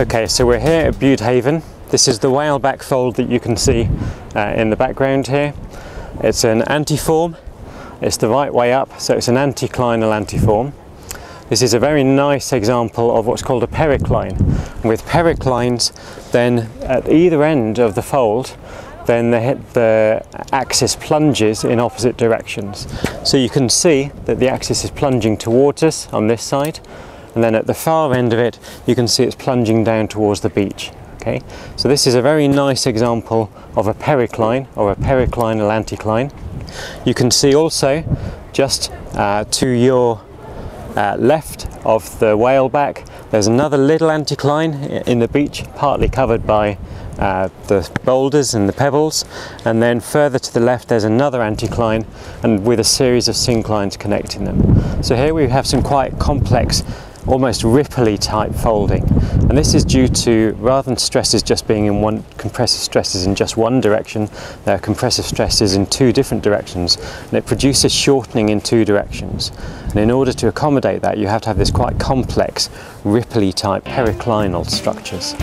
Okay, so we're here at Bude Haven. This is the whaleback fold that you can see uh, in the background here. It's an antiform, it's the right way up, so it's an anticlinal antiform. This is a very nice example of what's called a pericline. With periclines, then at either end of the fold, then the, the axis plunges in opposite directions. So you can see that the axis is plunging towards us on this side, and then at the far end of it, you can see it's plunging down towards the beach. Okay, so this is a very nice example of a pericline or a periclinal anticline. You can see also just uh, to your uh, left of the whaleback, there's another little anticline in the beach, partly covered by uh, the boulders and the pebbles and then further to the left there's another anticline and with a series of synclines connecting them. So here we have some quite complex almost ripply type folding and this is due to rather than stresses just being in one compressive stresses in just one direction there are compressive stresses in two different directions and it produces shortening in two directions and in order to accommodate that you have to have this quite complex ripply type periclinal structures.